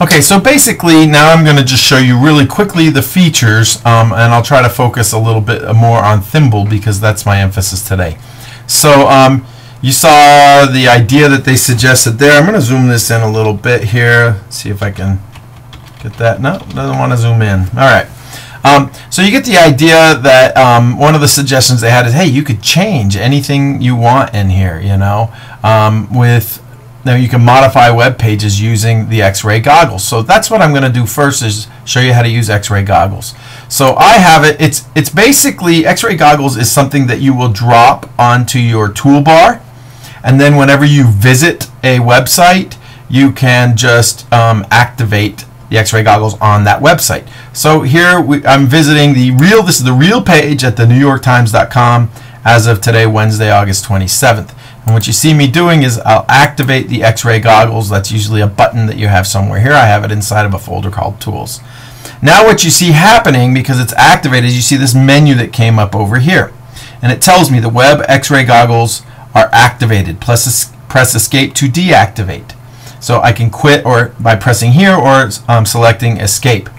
Okay, so basically now I'm going to just show you really quickly the features um, and I'll try to focus a little bit more on Thimble because that's my emphasis today. So um, you saw the idea that they suggested there. I'm going to zoom this in a little bit here. See if I can get that. No, doesn't want to zoom in. All right. Um, so you get the idea that um, one of the suggestions they had is, hey, you could change anything you want in here, you know, um, with now you can modify web pages using the X-ray goggles. So that's what I'm going to do first is show you how to use X-ray goggles. So I have it. It's it's basically X-ray goggles is something that you will drop onto your toolbar, and then whenever you visit a website, you can just um, activate the X-ray goggles on that website. So here we, I'm visiting the real. This is the real page at the NewYorkTimes.com as of today, Wednesday, August 27th. And what you see me doing is I'll activate the X-ray goggles. That's usually a button that you have somewhere. Here I have it inside of a folder called Tools. Now what you see happening, because it's activated, you see this menu that came up over here. And it tells me the web X-ray goggles are activated. Plus press escape to deactivate. So I can quit or by pressing here or um, selecting escape.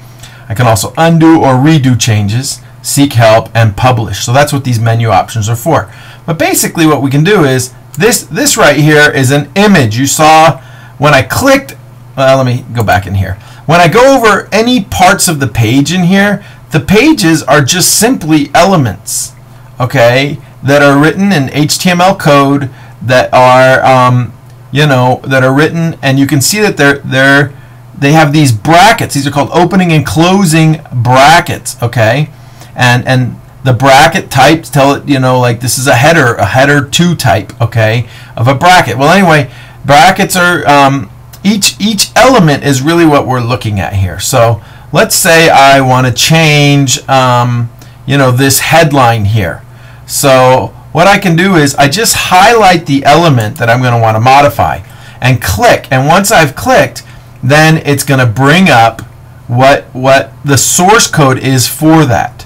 I can also undo or redo changes, seek help, and publish. So that's what these menu options are for. But basically what we can do is this, this right here is an image. You saw when I clicked, well, let me go back in here. When I go over any parts of the page in here, the pages are just simply elements, okay, that are written in HTML code that are, um, you know, that are written, and you can see that they're they're they have these brackets. These are called opening and closing brackets, okay, and and the bracket types tell it, you know, like this is a header, a header 2 type, okay, of a bracket. Well, anyway, brackets are, um, each, each element is really what we're looking at here. So let's say I want to change, um, you know, this headline here. So what I can do is I just highlight the element that I'm going to want to modify and click. And once I've clicked, then it's going to bring up what, what the source code is for that.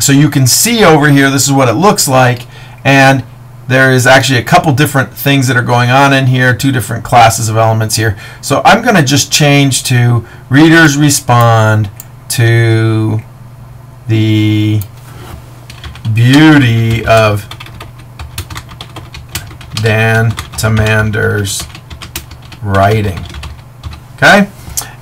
So you can see over here, this is what it looks like, and there is actually a couple different things that are going on in here, two different classes of elements here. So I'm going to just change to readers respond to the beauty of Dan Thomander's writing. Okay?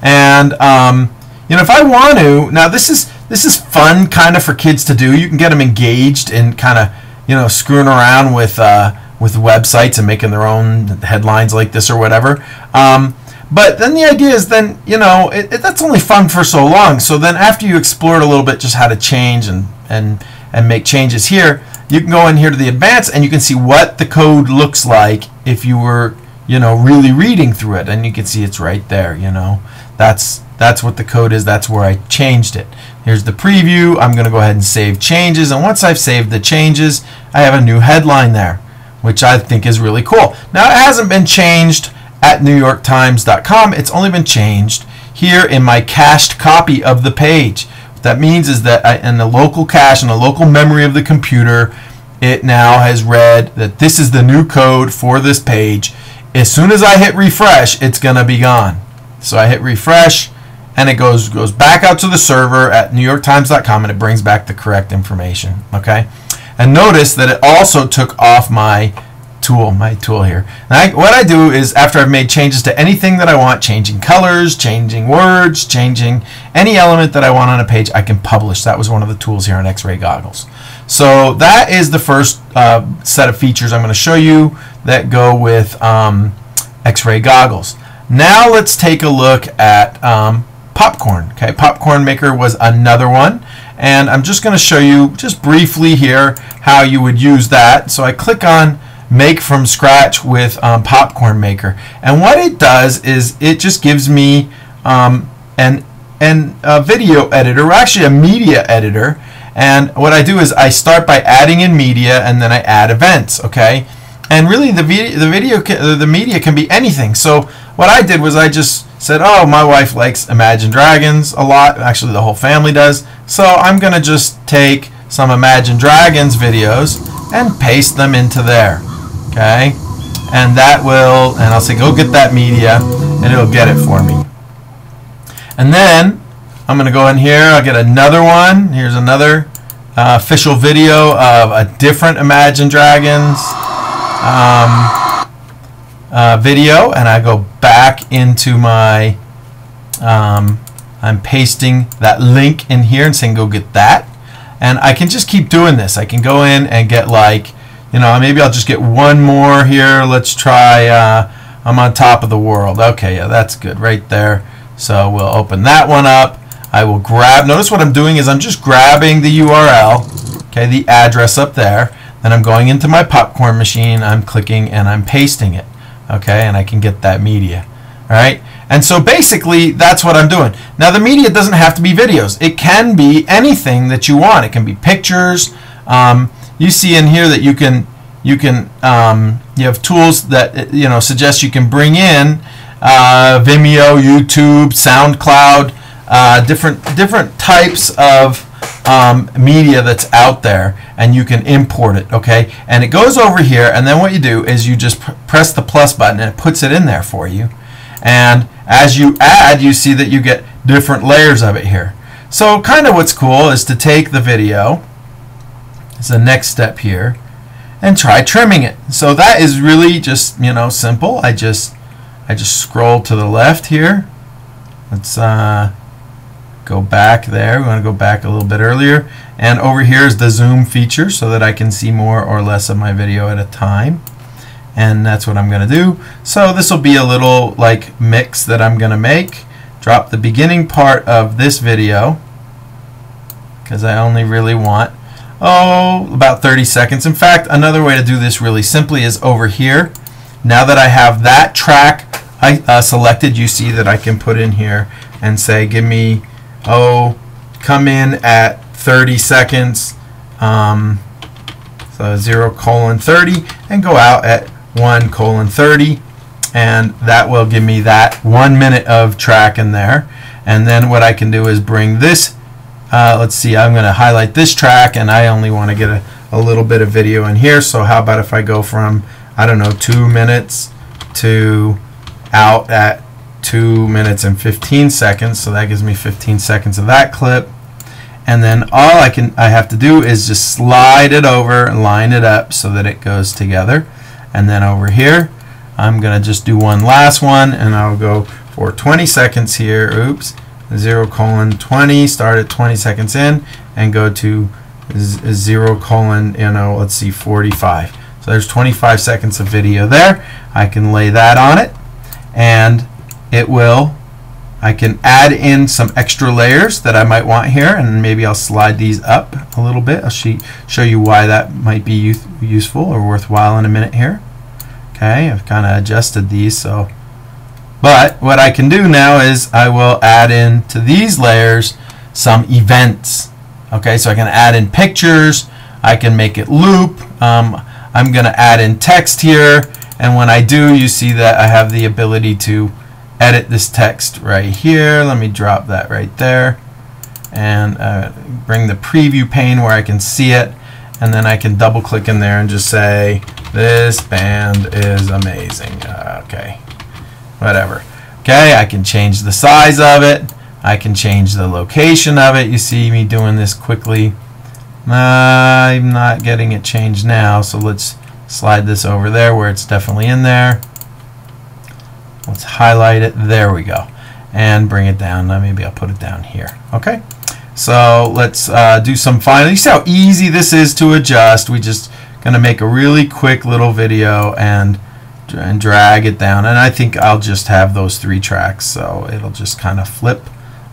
And, um, you know, if I want to, now this is, this is fun kind of for kids to do. You can get them engaged and kind of, you know, screwing around with uh, with websites and making their own headlines like this or whatever. Um, but then the idea is then, you know, it, it, that's only fun for so long. So then after you explore it a little bit, just how to change and, and, and make changes here, you can go in here to the advanced and you can see what the code looks like if you were, you know, really reading through it. And you can see it's right there, you know. That's, that's what the code is. That's where I changed it. Here's the preview. I'm going to go ahead and save changes. And once I've saved the changes, I have a new headline there, which I think is really cool. Now, it hasn't been changed at NewYorkTimes.com. It's only been changed here in my cached copy of the page. What that means is that I, in the local cache, in the local memory of the computer, it now has read that this is the new code for this page. As soon as I hit refresh, it's going to be gone. So I hit refresh and it goes goes back out to the server at newyorktimes.com and it brings back the correct information okay? And notice that it also took off my tool my tool here. I, what I do is after I've made changes to anything that I want changing colors changing words changing any element that I want on a page I can publish. That was one of the tools here on x-ray goggles. So that is the first uh, set of features I'm going to show you that go with um, x-ray goggles. Now let's take a look at um, popcorn. Okay, popcorn maker was another one. And I'm just going to show you just briefly here how you would use that. So I click on make from scratch with um, popcorn maker. And what it does is it just gives me um, an, an a video editor, or actually a media editor. And what I do is I start by adding in media and then I add events, okay? And really the, video, the, video the media can be anything. So what I did was I just said, oh, my wife likes Imagine Dragons a lot. Actually, the whole family does. So I'm going to just take some Imagine Dragons videos and paste them into there. Okay? And that will, and I'll say, go get that media, and it'll get it for me. And then I'm going to go in here. I'll get another one. Here's another uh, official video of a different Imagine Dragons um, uh, video. And I go back into my, um, I'm pasting that link in here and saying go get that. And I can just keep doing this. I can go in and get like, you know, maybe I'll just get one more here. Let's try, uh, I'm on top of the world. Okay, yeah, that's good right there. So we'll open that one up. I will grab, notice what I'm doing is I'm just grabbing the URL, okay, the address up there. Then I'm going into my popcorn machine, I'm clicking and I'm pasting it, okay, and I can get that media, all right? And so basically, that's what I'm doing. Now, the media doesn't have to be videos. It can be anything that you want. It can be pictures. Um, you see in here that you can, you can, um, you have tools that, you know, suggest you can bring in uh, Vimeo, YouTube, SoundCloud, uh, different different types of um, media that's out there, and you can import it. Okay, and it goes over here, and then what you do is you just pr press the plus button, and it puts it in there for you. And as you add, you see that you get different layers of it here. So kind of what's cool is to take the video. It's the next step here and try trimming it. So that is really just, you know, simple. I just I just scroll to the left here. Let's uh, go back there. We want to go back a little bit earlier. And over here is the zoom feature so that I can see more or less of my video at a time. And that's what I'm going to do. So this will be a little like mix that I'm going to make. Drop the beginning part of this video because I only really want oh about 30 seconds. In fact, another way to do this really simply is over here. Now that I have that track I uh, selected, you see that I can put in here and say, give me, oh, come in at 30 seconds, um, so 0 colon 30, and go out at 1 colon 30, and that will give me that one minute of track in there. And then what I can do is bring this, uh, let's see, I'm going to highlight this track, and I only want to get a, a little bit of video in here, so how about if I go from, I don't know, 2 minutes to out at 2 minutes and 15 seconds so that gives me 15 seconds of that clip. And then all I can I have to do is just slide it over and line it up so that it goes together. And then over here I'm gonna just do one last one and I'll go for 20 seconds here oops 0 colon 20 start at 20 seconds in and go to 0 colon you know let's see 45 so there's 25 seconds of video there. I can lay that on it. And it will I can add in some extra layers that I might want here and maybe I'll slide these up a little bit. I'll show you why that might be useful or worthwhile in a minute here. Okay I've kind of adjusted these so. But what I can do now is I will add in to these layers some events. Okay so I can add in pictures I can make it loop um, I'm gonna add in text here and when I do you see that I have the ability to edit this text right here. Let me drop that right there. And uh, bring the preview pane where I can see it. And then I can double click in there and just say this band is amazing. Uh, okay. Whatever. Okay I can change the size of it. I can change the location of it. You see me doing this quickly. Uh, I'm not getting it changed now so let's slide this over there where it's definitely in there let's highlight it. There we go. And bring it down. Now maybe I'll put it down here. Okay. So let's uh, do some final you see how easy this is to adjust? We just gonna make a really quick little video and and drag it down. And I think I'll just have those three tracks so it'll just kind of flip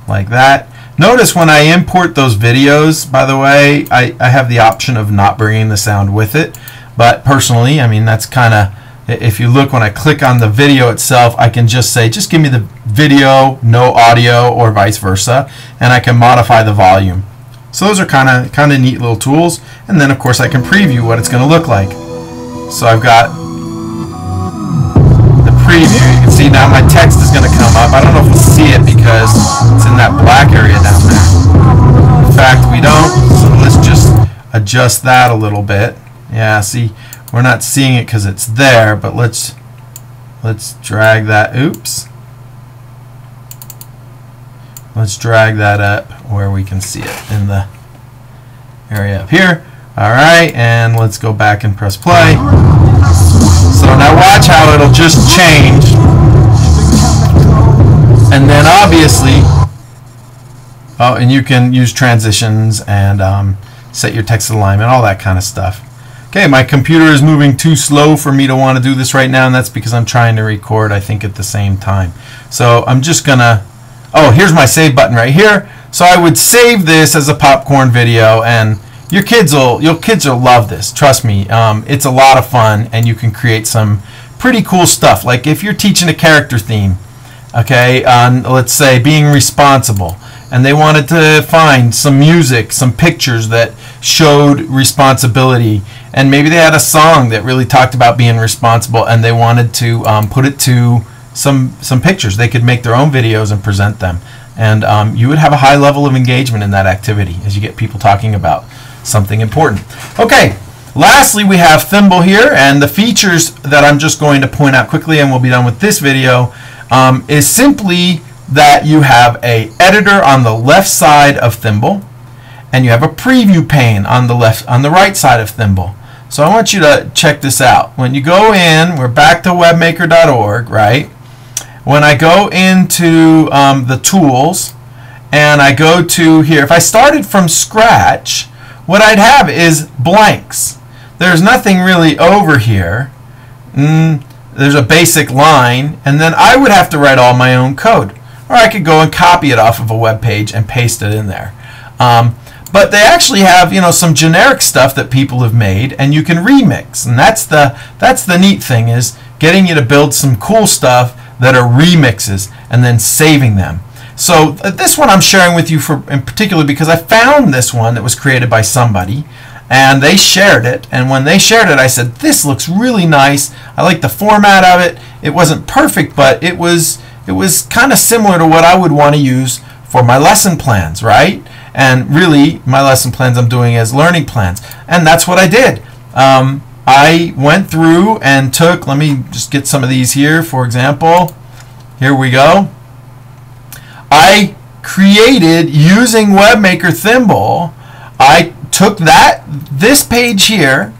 like that. Notice when I import those videos by the way I, I have the option of not bringing the sound with it. But personally, I mean, that's kind of, if you look when I click on the video itself, I can just say, just give me the video, no audio, or vice versa, and I can modify the volume. So those are kind of kind of neat little tools. And then, of course, I can preview what it's going to look like. So I've got the preview. You can see now my text is going to come up. I don't know if we'll see it because it's in that black area down there. In fact, we don't. So let's just adjust that a little bit. Yeah, see, we're not seeing it because it's there, but let's let's drag that. Oops. let's drag that up where we can see it in the area up here. All right, and let's go back and press play. So now watch how it'll just change. And then obviously, oh, and you can use transitions and um, set your text alignment, all that kind of stuff. Okay, my computer is moving too slow for me to want to do this right now, and that's because I'm trying to record, I think, at the same time. So I'm just going to, oh, here's my save button right here. So I would save this as a popcorn video, and your kids will, your kids will love this. Trust me, um, it's a lot of fun, and you can create some pretty cool stuff. Like if you're teaching a character theme, okay, on, let's say, being responsible, and they wanted to find some music, some pictures that showed responsibility and maybe they had a song that really talked about being responsible and they wanted to um, put it to some some pictures. They could make their own videos and present them. And um, you would have a high level of engagement in that activity as you get people talking about something important. Okay lastly we have Thimble here and the features that I'm just going to point out quickly and we'll be done with this video um, is simply that you have a editor on the left side of Thimble and you have a preview pane on the left on the right side of Thimble so I want you to check this out. When you go in, we're back to webmaker.org, right? When I go into um, the tools and I go to here, if I started from scratch, what I'd have is blanks. There's nothing really over here. Mm, there's a basic line, and then I would have to write all my own code. Or I could go and copy it off of a web page and paste it in there. Um, but they actually have you know some generic stuff that people have made and you can remix. And that's the that's the neat thing is getting you to build some cool stuff that are remixes and then saving them. So uh, this one I'm sharing with you for in particular because I found this one that was created by somebody and they shared it. And when they shared it I said this looks really nice. I like the format of it. It wasn't perfect but it was it was kind of similar to what I would want to use for my lesson plans right and really, my lesson plans I'm doing as learning plans. And that's what I did. Um, I went through and took, let me just get some of these here, for example. Here we go. I created using WebMaker Thimble. I took that, this page here,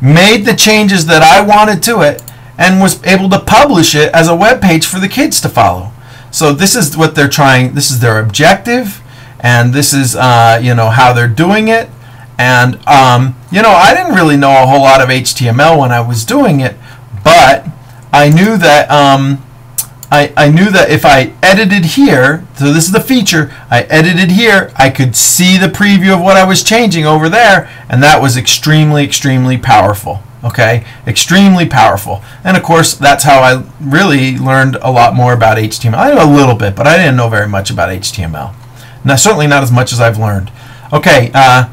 made the changes that I wanted to it, and was able to publish it as a web page for the kids to follow. So this is what they're trying, this is their objective and this is uh, you know how they're doing it. And um, you know I didn't really know a whole lot of HTML when I was doing it but I knew that um, I, I knew that if I edited here so this is the feature I edited here I could see the preview of what I was changing over there and that was extremely extremely powerful okay? Extremely powerful. And of course that's how I really learned a lot more about HTML I knew a little bit but I didn't know very much about HTML now, certainly not as much as I've learned. Okay, uh,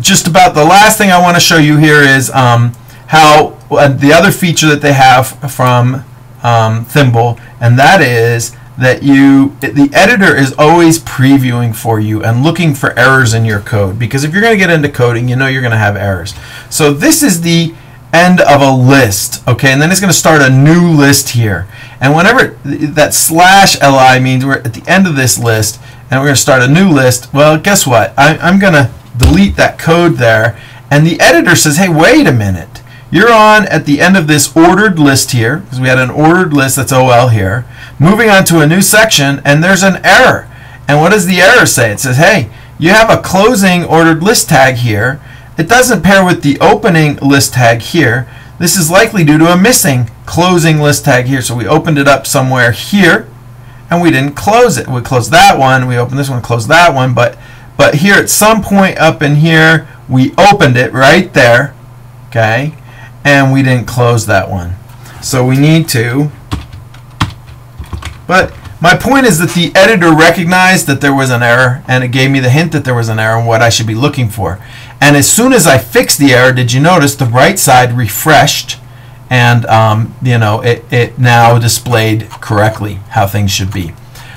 just about the last thing I want to show you here is um, how uh, the other feature that they have from um, Thimble, and that is that you the editor is always previewing for you and looking for errors in your code because if you're going to get into coding you know you're going to have errors so this is the end of a list okay and then it's going to start a new list here and whenever that slash li means we're at the end of this list and we're going to start a new list. Well, guess what? I, I'm going to delete that code there. And the editor says, hey, wait a minute. You're on at the end of this ordered list here, because we had an ordered list that's OL here. Moving on to a new section, and there's an error. And what does the error say? It says, hey, you have a closing ordered list tag here. It doesn't pair with the opening list tag here. This is likely due to a missing closing list tag here. So we opened it up somewhere here and we didn't close it. We closed that one, we opened this one, closed that one, but but here at some point up in here, we opened it right there, okay, and we didn't close that one. So we need to, but my point is that the editor recognized that there was an error and it gave me the hint that there was an error and what I should be looking for. And as soon as I fixed the error, did you notice the right side refreshed and um, you know it, it now displayed correctly how things should be.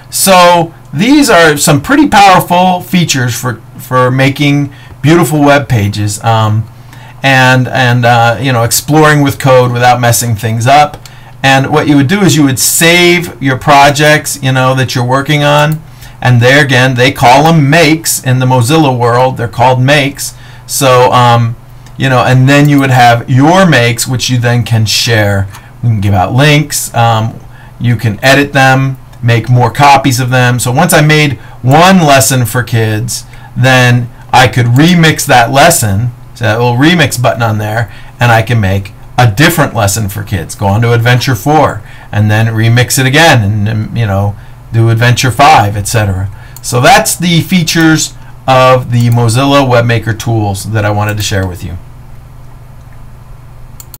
So these are some pretty powerful features for for making beautiful web pages um, and and uh, you know exploring with code without messing things up. And what you would do is you would save your projects you know that you're working on and there again they call them makes in the Mozilla world. They're called makes. So um, you know, and then you would have your makes, which you then can share. We can give out links. Um, you can edit them, make more copies of them. So once I made one lesson for kids, then I could remix that lesson. So that little remix button on there, and I can make a different lesson for kids. Go on to Adventure 4 and then remix it again and you know do Adventure 5, etc. So that's the features of the Mozilla WebMaker tools that I wanted to share with you.